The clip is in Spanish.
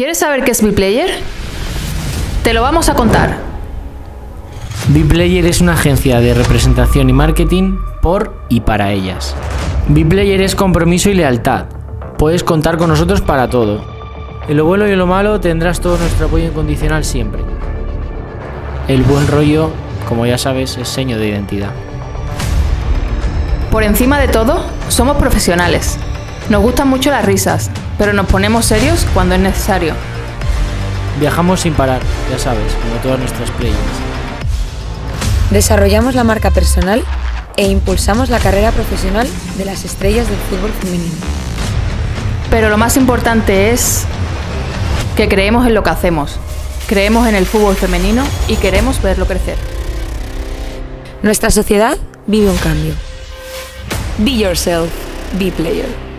¿Quieres saber qué es B-Player? Te lo vamos a contar. B-Player es una agencia de representación y marketing por y para ellas. B-Player es compromiso y lealtad. Puedes contar con nosotros para todo. En lo bueno y en lo malo tendrás todo nuestro apoyo incondicional siempre. El buen rollo, como ya sabes, es seño de identidad. Por encima de todo, somos profesionales. Nos gustan mucho las risas, pero nos ponemos serios cuando es necesario. Viajamos sin parar, ya sabes, como todas nuestras players. Desarrollamos la marca personal e impulsamos la carrera profesional de las estrellas del fútbol femenino. Pero lo más importante es que creemos en lo que hacemos, creemos en el fútbol femenino y queremos verlo crecer. Nuestra sociedad vive un cambio. Be yourself, be player.